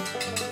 Música